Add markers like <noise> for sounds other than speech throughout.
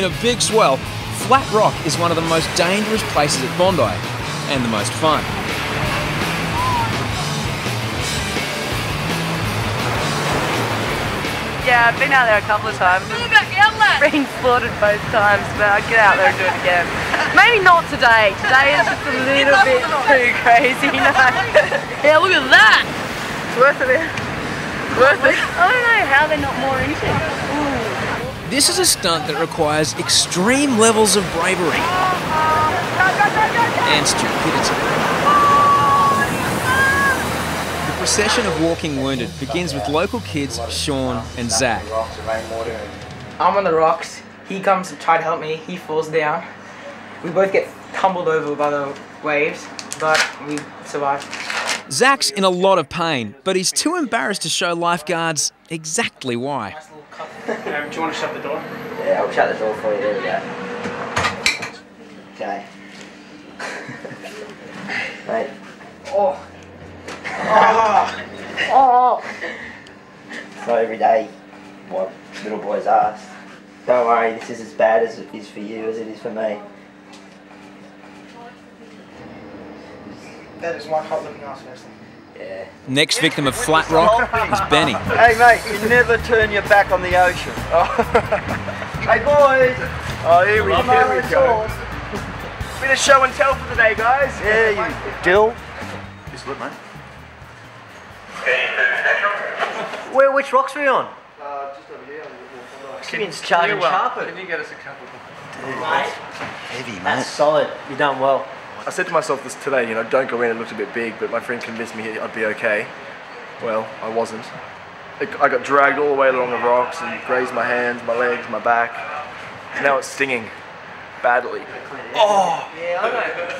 In a big swell, Flat Rock is one of the most dangerous places at Bondi and the most fun. Yeah, I've been out there a couple of times. Been slaughtered both times, but I'll get out there and do it again. <laughs> Maybe not today. Today is just a <laughs> little bit too crazy, you know? <laughs> yeah, look at that! It's worth it. Worth it. I don't know how they're not more into it. This is a stunt that requires extreme levels of bravery and stupidity. The procession of walking wounded begins with local kids Sean and Zach. I'm on the rocks. He comes to try to help me. He falls down. We both get tumbled over by the waves, but we survive. Zach's in a lot of pain, but he's too embarrassed to show lifeguards exactly why. <laughs> Um, do you want to shut the door? Yeah, I'll shut the door for you. There we go. Okay. <laughs> Mate. <laughs> Oh. Oh. oh. So every day, what little boys ask. Don't worry, this is as bad as it is for you as it is for me. That is one hot looking ass person. Yeah. Next victim of Flat Rock is Benny. <laughs> Hey mate, you never turn your back on the ocean. <laughs> hey boys! Oh, here we, here we go. Bit of show and tell for the day, guys. Yeah, you dill. Just look, mate. Where, which rocks are we on? Uh, just over here. Experience charging sharper. Can you get us a couple? Heavy, man. That's solid. You've done well. I said to myself this today, you know, don't go in. It looked a bit big, but my friend convinced me I'd be okay. Well, I wasn't. I got dragged all the way along the rocks and grazed my hands, my legs, my back. Now it's stinging badly. Oh! Yeah, I know.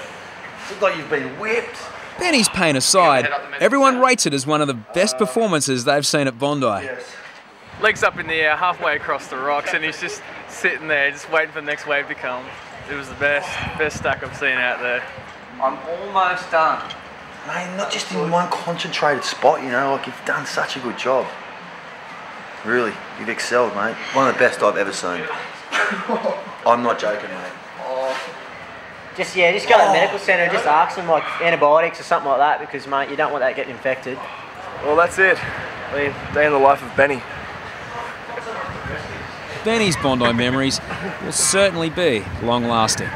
Looks like you've been whipped. Benny's pain aside, everyone rates it as one of the best performances they've seen at Bondi. legs up in the air, halfway across the rocks, and he's just sitting there, just waiting for the next wave to come. It was the best, best stack I've seen out there. I'm almost done. Mate, not just in one concentrated spot, you know, like you've done such a good job. Really, you've excelled, mate. One of the best I've ever seen. <laughs> I'm not joking, mate. Oh. Just yeah, just go to the medical oh. centre and just ask them like antibiotics or something like that because mate, you don't want that getting infected. Well, that's it. I mean, day in the life of Benny. Benny's Bondi memories will certainly be long lasting.